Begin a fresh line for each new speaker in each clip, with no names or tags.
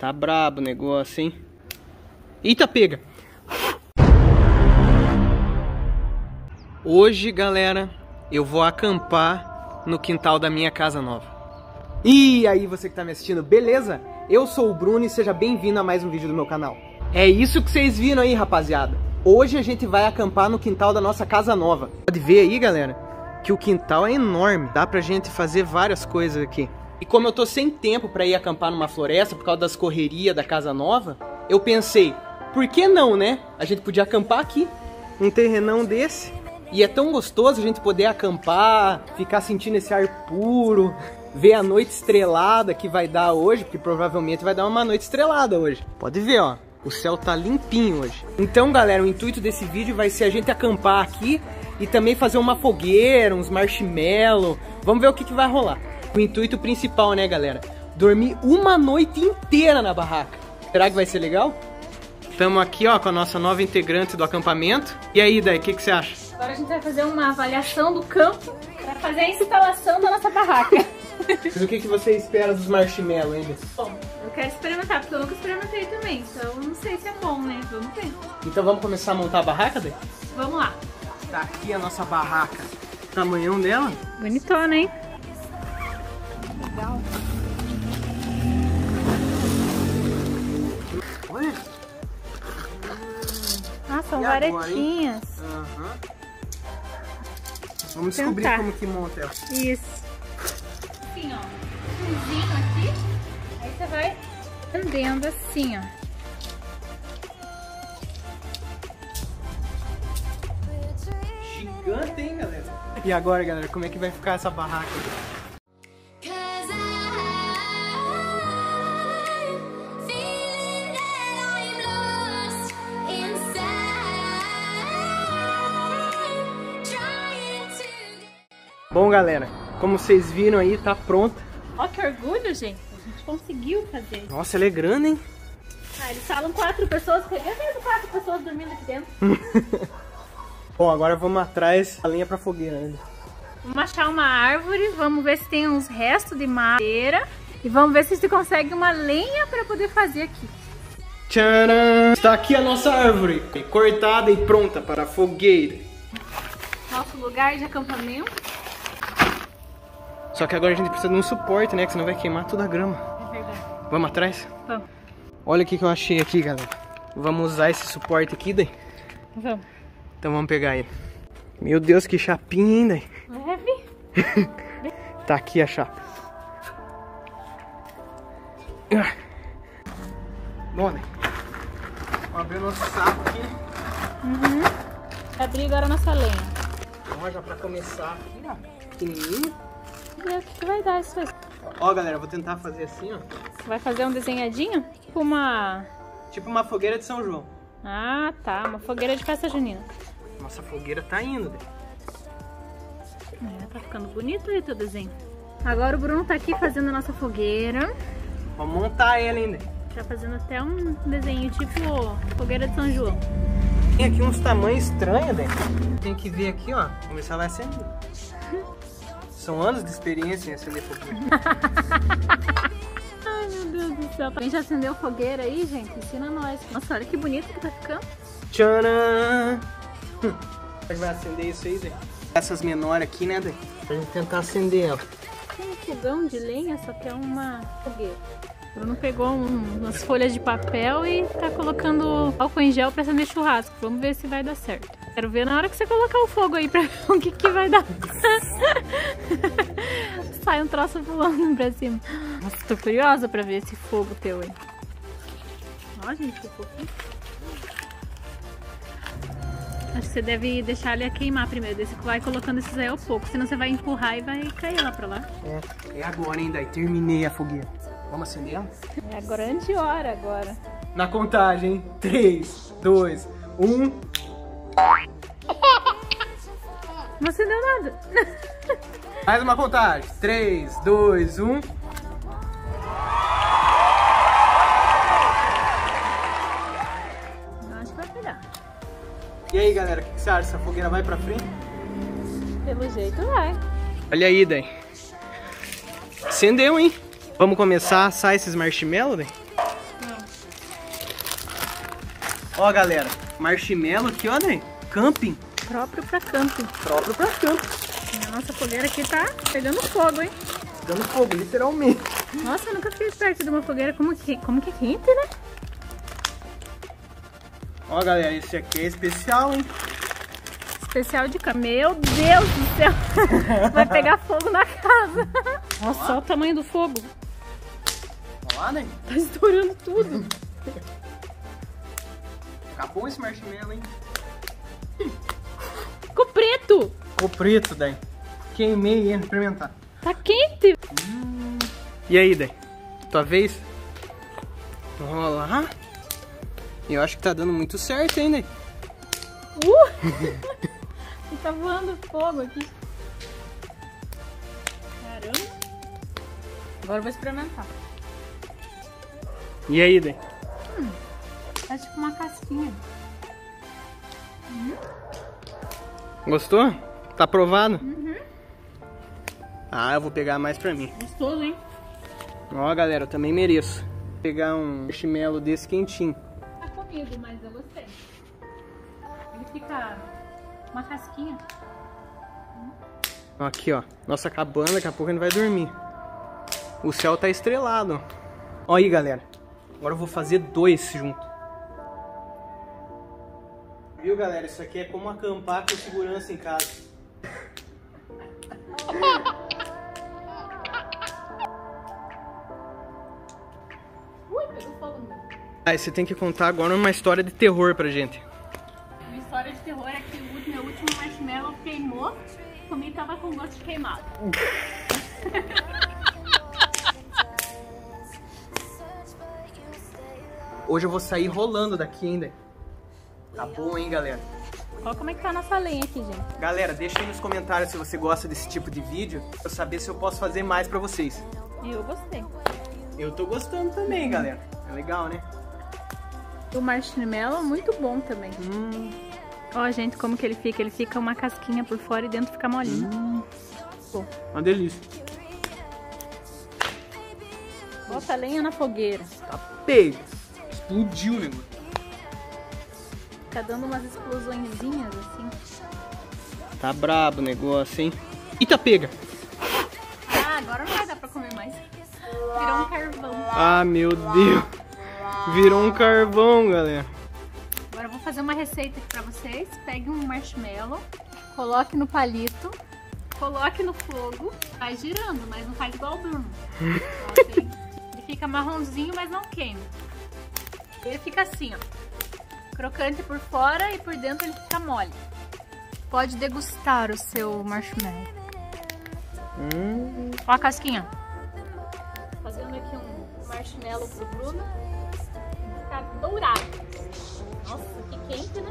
Tá brabo o negócio, hein? Eita, pega! Hoje, galera, eu vou acampar no quintal da minha casa nova. E aí, você que tá me assistindo, beleza? Eu sou o Bruno e seja bem-vindo a mais um vídeo do meu canal. É isso que vocês viram aí, rapaziada. Hoje a gente vai acampar no quintal da nossa casa nova. Pode ver aí, galera, que o quintal é enorme. Dá pra gente fazer várias coisas aqui. E como eu tô sem tempo pra ir acampar numa floresta por causa das correrias da casa nova, eu pensei, por que não, né? A gente podia acampar aqui, um terrenão desse. E é tão gostoso a gente poder acampar, ficar sentindo esse ar puro, ver a noite estrelada que vai dar hoje, porque provavelmente vai dar uma noite estrelada hoje. Pode ver, ó. O céu tá limpinho hoje. Então, galera, o intuito desse vídeo vai ser a gente acampar aqui e também fazer uma fogueira, uns marshmallow. Vamos ver o que, que vai rolar. O intuito principal, né, galera? Dormir uma noite inteira na barraca. Será que vai ser legal? Estamos aqui, ó, com a nossa nova integrante do acampamento. E aí, Dai, o que, que você acha?
Agora a gente vai fazer uma avaliação do campo para fazer a instalação da nossa barraca.
Mas o que, que você espera dos marshmallows ainda?
Bom, eu quero experimentar, porque eu nunca experimentei também, então eu não sei se é bom, né? Vamos ver.
Então vamos começar a montar a barraca, Dai?
Vamos lá.
Tá aqui a nossa barraca. O tamanhão dela?
Bonitona, hein? São
E
varetinhas.
Aham. Vamos descobrir
Tentar.
como que monta ela.
Isso. Assim, ó. Aqui. Aí você vai andando assim, ó.
Gigante, hein, galera? E agora, galera, como é que vai ficar essa barraca? Bom, galera, como vocês viram aí, tá pronta.
Ó que orgulho, gente. A gente conseguiu fazer.
Nossa, ela é grande, hein?
Ah, eles falam quatro pessoas. Eu vejo quatro pessoas dormindo aqui dentro.
Bom, agora vamos atrás da lenha pra fogueira, né?
Vamos achar uma árvore, vamos ver se tem uns restos de madeira. E vamos ver se se consegue uma lenha para poder fazer aqui.
Tcharam! Está aqui a nossa árvore, cortada e pronta para a fogueira.
Nosso lugar de acampamento.
Só que agora a gente precisa de um suporte, né? Que senão vai queimar toda a grama.
É verdade.
Vamos atrás?
Vamos.
Olha o que que eu achei aqui, galera. Vamos usar esse suporte aqui, daí.
Vamos.
Então vamos pegar ele. Meu Deus, que chapinha ainda.
Leve.
Tá aqui a chapa. Ah. Bom, né? Vamos abrir nosso saco aqui.
Abrir agora a nossa lenha.
Ó, já pra começar aqui, ó. Pequenininho.
Ver o que, que vai dar isso aí.
Ó, galera, vou tentar fazer assim, ó.
Vai fazer um desenhadinho? Tipo uma...
Tipo uma fogueira de São João.
Ah, tá. Uma fogueira de festa junina.
Nossa fogueira tá indo?
É, tá ficando bonito aí teu desenho. Agora o Bruno tá aqui fazendo a nossa fogueira.
Vamos montar ela ainda.
Tá fazendo até um desenho tipo fogueira de São João.
Tem aqui uns tamanhos estranhos, né? Tem que ver aqui, ó. Vamos ver se ela vai acender. São anos de experiência em acender fogueira.
Ai, meu Deus do céu. Quem já acendeu fogueira aí, gente? Ensina nós. Nossa, olha que bonito que tá ficando.
Tcharam! Hum, que vai acender isso aí, Zé? Essas menores aqui, né, Zé? Pra gente tentar acender ela.
Tem um fogão de lenha, só que é uma fogueira. O Bruno pegou um- umas folhas de papel e tá colocando álcool em gel pra acender churrasco. Vamos ver se vai dar certo. Quero ver na hora que você colocar o fogo aí pra ver o que, que vai dar. Sai um troço voando pra cima. Nossa, tô curiosa pra ver esse fogo teu aí. Ó, gente, que fofinho. Acho que você deve deixar ele a queimar primeiro. Daí você vai colocando esses aí ao pouco. Senão você vai empurrar e vai cair lá pra lá.
É, é agora ainda. Terminei a fogueira. Vamos acender ela?
É a grande hora agora.
Na contagem, hein? 3, 2, 1.
Não acendeu nada.
Mais uma contagem. 3, 2, 1.
Acho que vai pegar.
E aí, galera, o que, que você acha? Essa fogueira vai pra frente?
Pelo jeito vai.
Olha aí, Dai. Acendeu, hein? Vamos começar a assar esses marshmallows, Dai? Ó, galera, marshmallow aqui, ó, né? Camping.
Próprio pra camping.
Próprio pra camping.
E a nossa fogueira aqui tá pegando fogo, hein?
Dando fogo, literalmente.
Nossa, eu nunca fiquei perto de uma fogueira como que, como que é quente, né?
Ó, galera, esse aqui é especial, hein?
Especial de cama. Meu Deus do céu! Vai pegar fogo na casa. Nossa, olha o tamanho do fogo.
Ó lá, né?
Tá estourando tudo.
Acabou esse marshmallow, hein?
Ficou preto.
Daí. Queimei ele, experimentar.
Tá quente.
E aí, daí? Tua vez? Ó lá. Eu acho que tá dando muito certo, hein, daí?
Uh! tá voando fogo aqui. Caramba. Agora eu vou experimentar.
E aí, daí?
É tipo uma casquinha.
Gostou? Tá aprovado? Ah, eu vou pegar mais pra mim.
Gostoso, hein?
Ó, galera, eu também mereço. Vou pegar um marshmallow desse quentinho.
Tá comigo, mas eu gostei. Ele fica uma casquinha.
Aqui, ó. Nossa cabana, daqui a pouco a gente vai dormir. O céu tá estrelado. Ó aí, galera. Agora eu vou fazer dois junto. Viu, galera? Isso aqui é como acampar com segurança em casa. Aí você tem que contar agora uma história de terror pra gente.
Uma história de terror é que o meu último marshmallow queimou. Comi e tava com gosto de queimado.
Hoje eu vou sair rolando daqui ainda. Tá bom, hein, galera?
Olha como é que tá a nossa lenha aqui, gente.
Galera, deixa aí nos comentários se você gosta desse tipo de vídeo. Pra eu saber se eu posso fazer mais pra vocês.
Eu gostei.
Eu tô gostando também, galera. É legal, né?
O marshmallow muito bom também.
Hum,
Ó, gente, como que ele fica? Ele fica uma casquinha por fora e dentro fica molinho. Bom,
uma delícia.
bota a lenha na fogueira.
Tá pega. Explodiu o negócio.
Tá dando umas explosõezinhas assim.
Tá brabo o negócio, hein? Eita, pega.
Ah, agora não vai dar pra comer mais. Virou um carvão.
Ah, meu Deus. Virou um carvão, galera.
Agora eu vou fazer uma receita aqui pra vocês. Pegue um marshmallow, coloque no palito, coloque no fogo, vai girando, mas não faz igual o Bruno. Ele fica marronzinho, mas não queima. Ele fica assim, ó. Crocante por fora e por dentro ele fica mole. Pode degustar o seu marshmallow.
Hum,
Ó a casquinha. Fazendo aqui um marshmallow pro Bruno. Dourado. Nossa, que quente, né?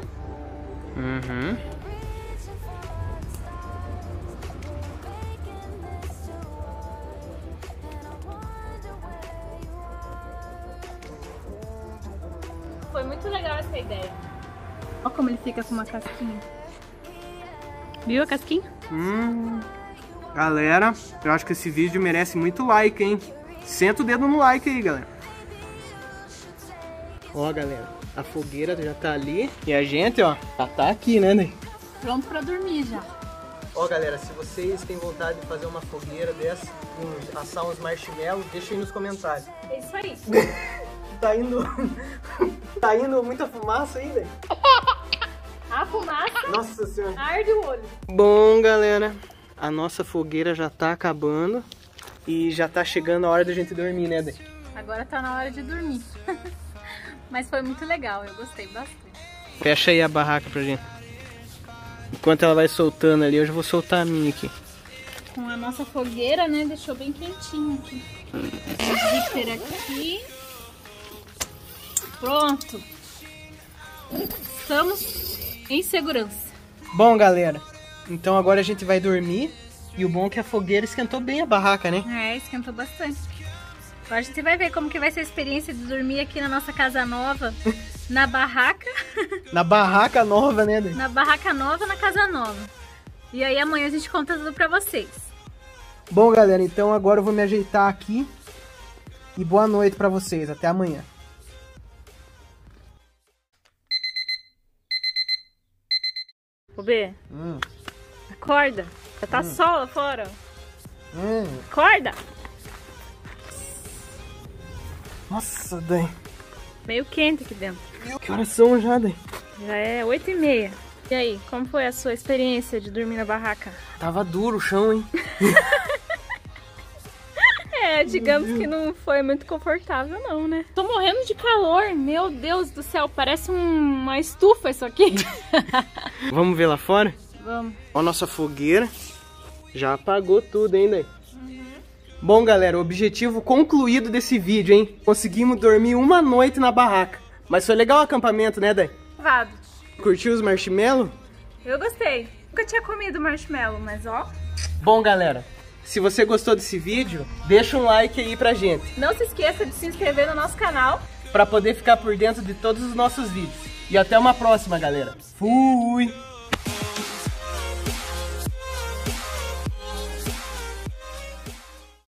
Uhum.
Foi muito legal essa ideia. Olha como ele fica com uma casquinha. Viu a casquinha?
Hum. Galera, eu acho que esse vídeo merece muito like, hein? Senta o dedo no like aí, galera. Ó, galera, a fogueira já tá ali. E a gente, ó, já tá aqui, né, né?
Pronto pra dormir já.
Ó, galera, se vocês têm vontade de fazer uma fogueira dessa, uns- assar uns marshmallows, deixa aí nos comentários.
É isso aí.
Tá indo. tá indo muita fumaça aí, velho.
A fumaça
Nossa senhora.
arde o olho.
Bom, galera, a nossa fogueira já tá acabando. E já tá chegando a hora da gente dormir, né, Dê?
Agora tá na hora de dormir. Mas foi muito legal, eu gostei bastante.
Fecha aí a barraca pra gente. Enquanto ela vai soltando ali, eu já vou soltar a minha aqui.
Com a nossa fogueira, né? Deixou bem quentinho aqui. Zíper aqui. Pronto. Estamos em segurança.
Bom, galera, então agora a gente vai dormir. E o bom é que a fogueira esquentou bem a barraca, né?
É, esquentou bastante. A gente vai ver como que vai ser a experiência de dormir aqui na nossa casa nova, na barraca.
na barraca nova, né,
Na barraca nova, na casa nova. E aí amanhã a gente conta tudo pra vocês.
Bom, galera, então agora eu vou me ajeitar aqui. E boa noite para vocês. Até amanhã.
Ô, B.
Hum.
Acorda. Já tá hum. sol lá fora.
Hum.
Acorda.
Nossa, Dai.
Meio quente aqui dentro.
Que horas são já, Dai?
Já é 8 e meia. E aí, como foi a sua experiência de dormir na barraca?
Tava duro o chão, hein?
É, digamos que não foi muito confortável não, né? Tô morrendo de calor, meu Deus do céu, parece um- uma estufa isso aqui.
Vamos ver lá fora?
Vamos.
Ó a nossa fogueira. Já apagou tudo, hein, Dai? Bom, galera, o objetivo concluído desse vídeo, hein? Conseguimos dormir uma noite na barraca. Mas foi legal o acampamento, né, Dai?
Vado.
Curtiu os marshmallows?
Eu gostei. Nunca tinha comido marshmallow, mas ó.
Bom, galera, se você gostou desse vídeo, deixa um like aí pra gente,
Não se esqueça de se inscrever no nosso canal.
pra poder ficar por dentro de todos os nossos vídeos. E até uma próxima, galera. Fui!